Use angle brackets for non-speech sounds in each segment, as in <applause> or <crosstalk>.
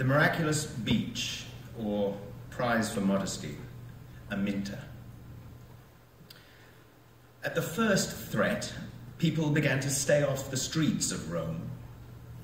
The miraculous beach, or prize for modesty, Aminta. At the first threat, people began to stay off the streets of Rome.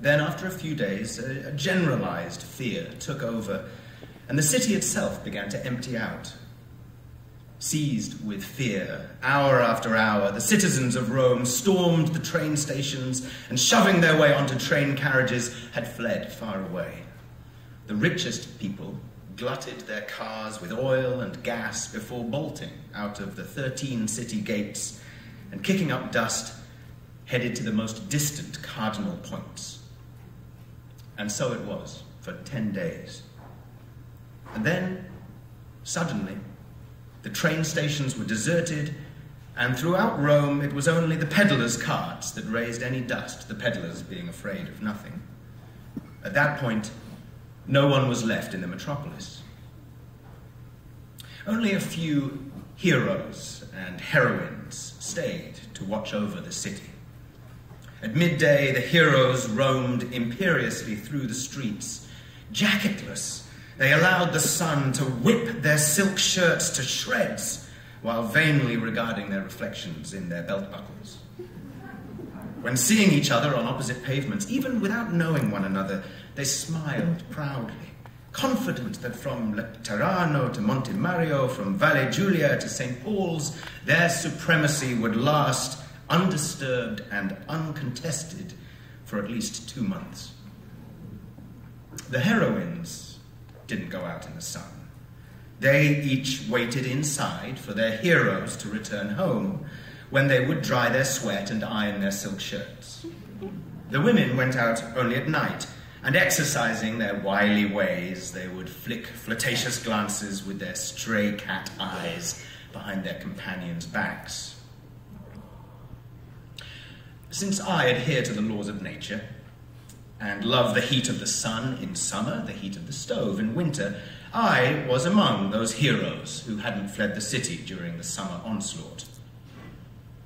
Then, after a few days, a, generalized fear took over, and the city itself began to empty out. Seized with fear, hour after hour, the citizens of Rome stormed the train stations and, shoving their way onto train carriages, had fled far away. The richest people glutted their cars with oil and gas before bolting out of the 13 city gates and, kicking up dust, headed to the most distant cardinal points. And so it was for 10 days. And then, suddenly, the train stations were deserted, and throughout Rome it was only the peddlers' carts that raised any dust, the peddlers being afraid of nothing. At that point, no one was left in the metropolis. Only a few heroes and heroines stayed to watch over the city. At midday, the heroes roamed imperiously through the streets, jacketless they allowed the sun to whip their silk shirts to shreds while vainly regarding their reflections in their belt buckles. When seeing each other on opposite pavements, even without knowing one another, they smiled proudly, confident that from Laterano to Monte Mario, from Valle Giulia to St. Paul's, their supremacy would last undisturbed and uncontested for at least two months. The heroines didn't go out in the sun. They each waited inside for their heroes to return home when they would dry their sweat and iron their silk shirts. The women went out only at night, and exercising their wily ways, they would flick flirtatious glances with their stray cat eyes behind their companions' backs. Since I adhere to the laws of nature, and love the heat of the sun in summer, the heat of the stove in winter, I was among those heroes who hadn't fled the city during the summer onslaught.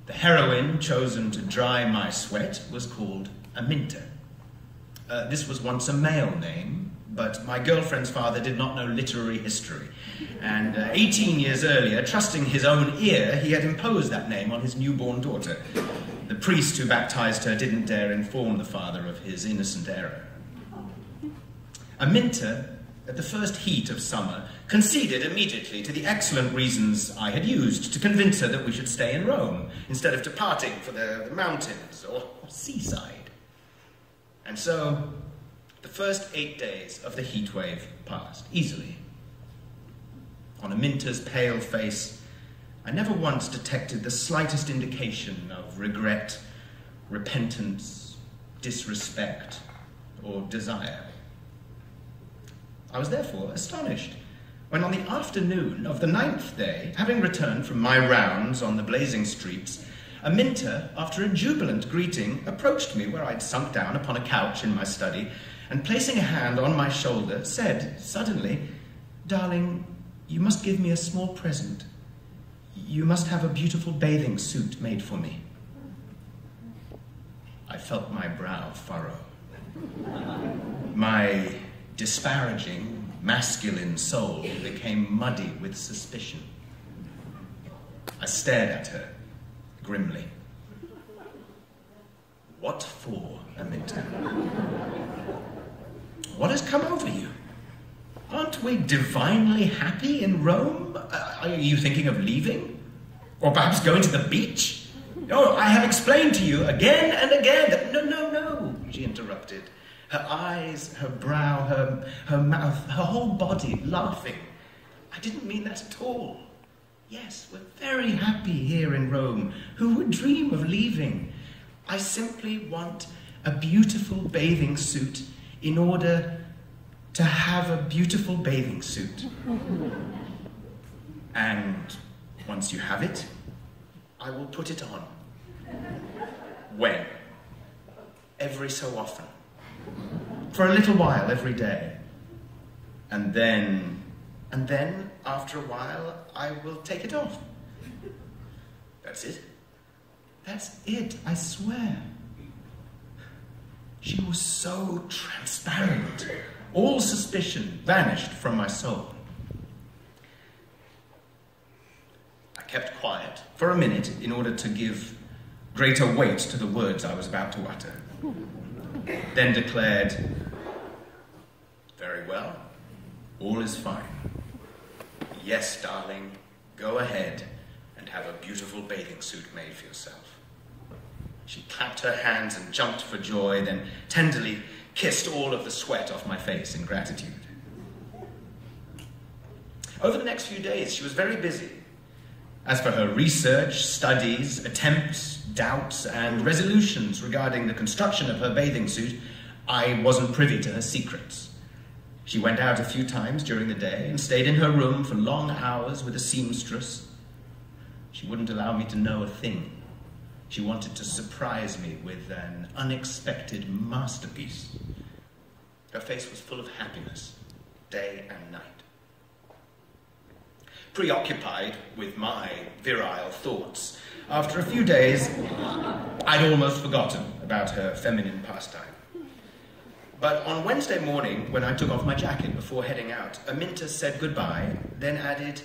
The heroine chosen to dry my sweat was called Aminta. Uh, this was once a male name, but my girlfriend's father did not know literary history. And uh, 18 years earlier, trusting his own ear, he had imposed that name on his newborn daughter. The priest who baptized her didn't dare inform the father of his innocent error. Aminta, at the first heat of summer, conceded immediately to the excellent reasons I had used to convince her that we should stay in Rome instead of departing for the, the mountains or seaside. And so, the first eight days of the heat wave passed easily. On Aminta's pale face, I never once detected the slightest indication of regret, repentance, disrespect, or desire. I was therefore astonished when, on the afternoon of the ninth day, having returned from my rounds on the blazing streets, Aminta, after a jubilant greeting, approached me where I'd sunk down upon a couch in my study, and placing a hand on my shoulder, said suddenly, Darling, you must give me a small present. You must have a beautiful bathing suit made for me. I felt my brow furrow. My disparaging, masculine soul became muddy with suspicion. I stared at her grimly. What for, Aminta? What has come over you? Aren't we divinely happy in Rome? Uh, are you thinking of leaving? Or perhaps going to the beach? Oh, I have explained to you again and again that. No, no, no, she interrupted. Her eyes, her brow, her, her mouth, her whole body laughing. I didn't mean that at all. Yes, we're very happy here in Rome. Who would dream of leaving? I simply want a beautiful bathing suit in order to have a beautiful bathing suit. <laughs> and once you have it, I will put it on. When? Every so often. For a little while every day. And then, and then, after a while, I will take it off. That's it. That's it, I swear. She was so transparent all suspicion vanished from my soul. I kept quiet for a minute in order to give greater weight to the words I was about to utter, then declared, Very well, all is fine. Yes, darling, go ahead and have a beautiful bathing suit made for yourself. She clapped her hands and jumped for joy, then tenderly kissed all of the sweat off my face in gratitude. Over the next few days, she was very busy. As for her research, studies, attempts, doubts, and resolutions regarding the construction of her bathing suit, I wasn't privy to her secrets. She went out a few times during the day and stayed in her room for long hours with a seamstress. She wouldn't allow me to know a thing. She wanted to surprise me with an unexpected masterpiece. Her face was full of happiness, day and night. Preoccupied with my virile thoughts, after a few days, I'd almost forgotten about her feminine pastime. But on Wednesday morning, when I took off my jacket before heading out, Aminta said goodbye, then added,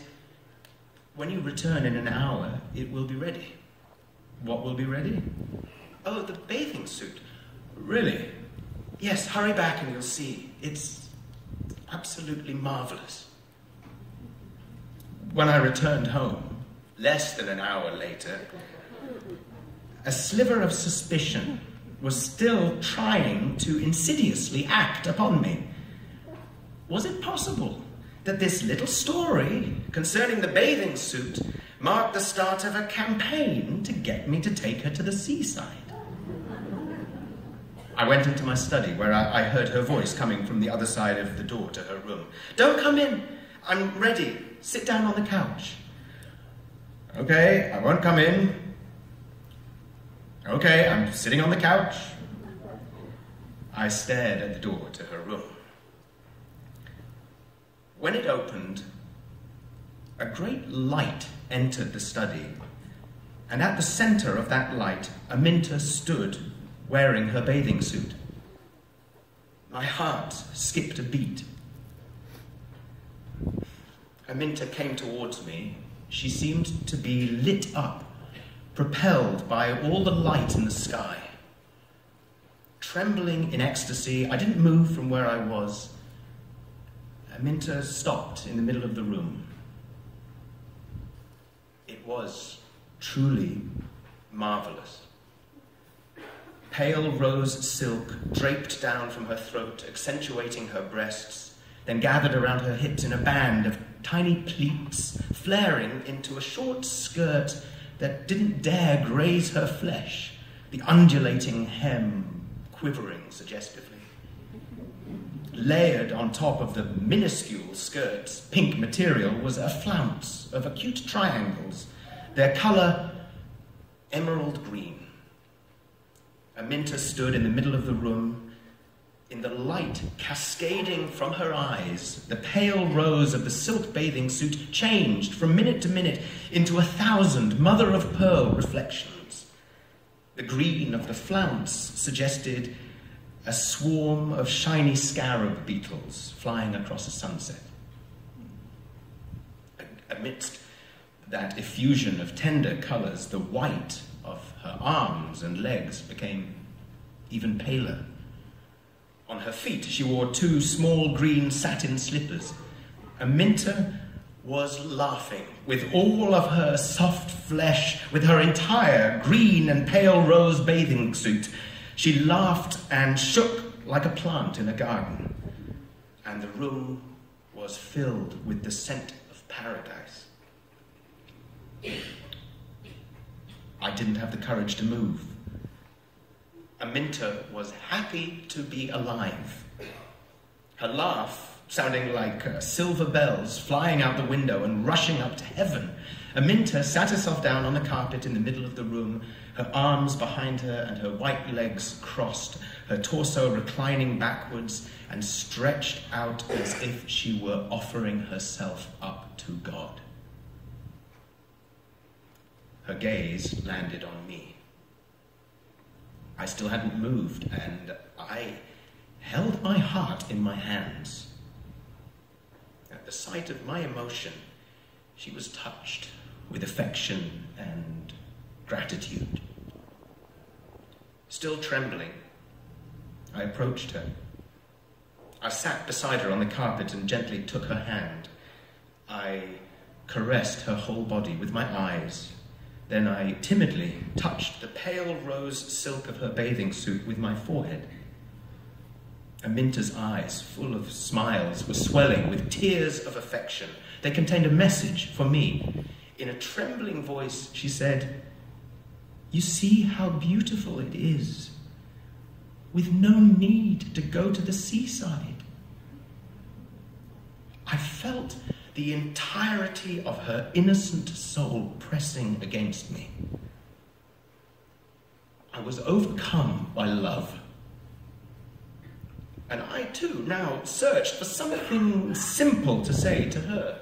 When you return in an hour, it will be ready. What will be ready? Oh, the bathing suit. Really? Yes, hurry back and you'll see. It's absolutely marvelous. When I returned home, less than an hour later, a sliver of suspicion was still trying to insidiously act upon me. Was it possible that this little story concerning the bathing suit marked the start of a campaign to get me to take her to the seaside? I went into my study where I, I, heard her voice coming from the other side of the door to her room. Don't come in. I'm ready. Sit down on the couch. Okay, I won't come in. Okay, I'm sitting on the couch. I stared at the door to her room. When it opened, a great light entered the study, and at the center of that light, Aminta stood wearing her bathing suit. My heart skipped a beat. Aminta came towards me. She seemed to be lit up, propelled by all the light in the sky. Trembling in ecstasy, I didn't move from where I was. Aminta stopped in the middle of the room. It was truly marvelous. Pale rose silk draped down from her throat, accentuating her breasts, then gathered around her hips in a band of tiny pleats, flaring into a short skirt that didn't dare graze her flesh, the undulating hem quivering suggestively. Layered on top of the minuscule skirt's pink material was a flounce of acute triangles, their colour emerald green. Aminta stood in the middle of the room. In the light cascading from her eyes, the pale rose of the silk bathing suit changed from minute to minute into a thousand mother of pearl reflections. The green of the flounce suggested a swarm of shiny scarab beetles flying across a sunset. Amidst that effusion of tender colours, the white of her arms and legs became even paler. On her feet, she wore two small green satin slippers. Aminta was laughing with all of her soft flesh, with her entire green and pale rose bathing suit. She laughed and shook like a plant in a garden, and the room was filled with the scent of paradise. I didn't have the courage to move. Aminta was happy to be alive. Her laugh, sounding like uh, silver bells flying out the window and rushing up to heaven. Aminta sat herself down on the carpet in the middle of the room, her arms behind her and her white legs crossed, her torso reclining backwards and stretched out as if she were offering herself up to God. Her gaze landed on me. I still hadn't moved, and I held my heart in my hands. At the sight of my emotion, she was touched with affection and gratitude. Still trembling, I approached her. I sat beside her on the carpet and gently took her hand. I caressed her whole body with my eyes. Then I timidly touched the pale rose silk of her bathing suit with my forehead. Aminta's eyes, full of smiles, were swelling with tears of affection. They contained a message for me. In a trembling voice, she said, You see how beautiful it is, with no need to go to the seaside. I felt the entirety of her innocent soul pressing against me. I was overcome by love. And I too now searched for something simple to say to her.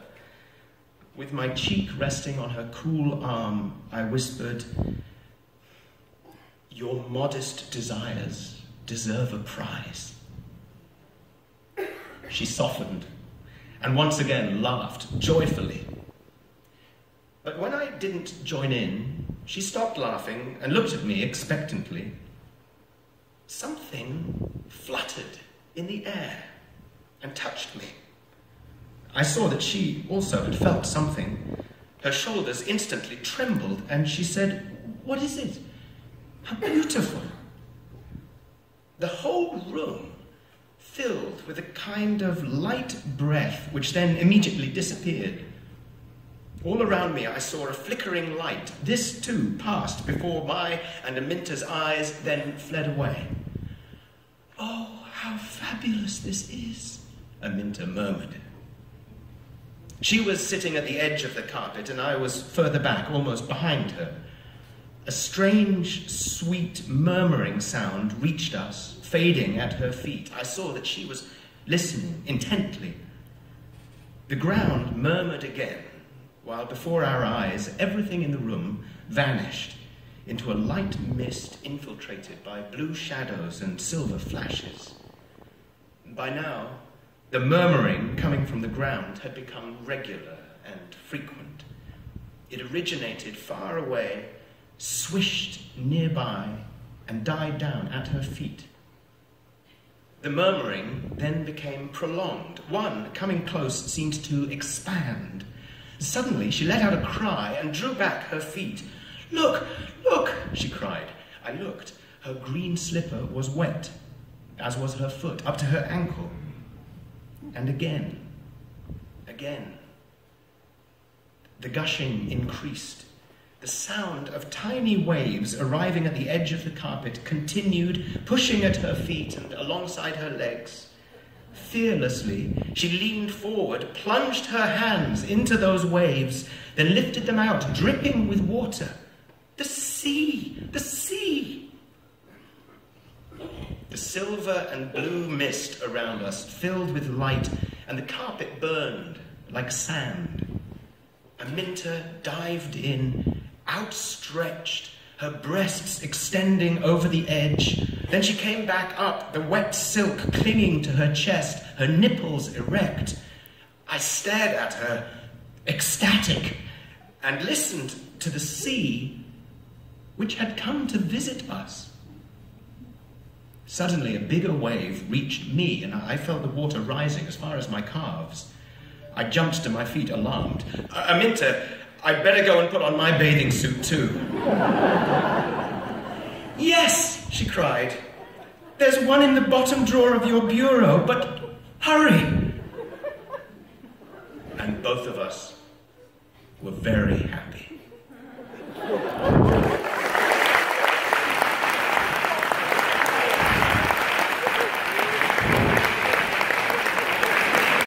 With my cheek resting on her cool arm, I whispered, Your modest desires deserve a prize. She softened and once again laughed joyfully. But when I didn't join in, she stopped laughing and looked at me expectantly. Something fluttered in the air and touched me. I saw that she also had felt something. Her shoulders instantly trembled, and she said, What is it? How beautiful! The whole room filled with a kind of light breath, which then immediately disappeared. All around me, I saw a flickering light. This too passed before my and Aminta's eyes, then fled away. Oh, how fabulous this is, Aminta murmured. She was sitting at the edge of the carpet, and I was further back, almost behind her. A strange, sweet, murmuring sound reached us, fading at her feet. I saw that she was listening intently. The ground murmured again, while before our eyes everything in the room vanished into a light mist infiltrated by blue shadows and silver flashes. By now, the murmuring coming from the ground had become regular and frequent. It originated far away, swished nearby, and died down at her feet. The murmuring then became prolonged. One, coming close, seemed to expand. Suddenly, she let out a cry and drew back her feet. Look, look, she cried. I looked. Her green slipper was wet as was her foot, up to her ankle. And again, again. The gushing increased. The sound of tiny waves arriving at the edge of the carpet continued, pushing at her feet and alongside her legs. Fearlessly, she leaned forward, plunged her hands into those waves, then lifted them out, dripping with water. The sea! The sea! The silver and blue mist around us filled with light, and the carpet burned like sand. Aminta dived in, outstretched, her breasts extending over the edge. Then she came back up, the wet silk clinging to her chest, her nipples erect. I stared at her, ecstatic, and listened to the sea, which had come to visit us. Suddenly, a bigger wave reached me, and I felt the water rising as far as my calves. I jumped to my feet, alarmed. Aminta, I'd better go and put on my bathing suit, too. yes, she cried. There's one in the bottom drawer of your bureau, but hurry. And both of us were very happy.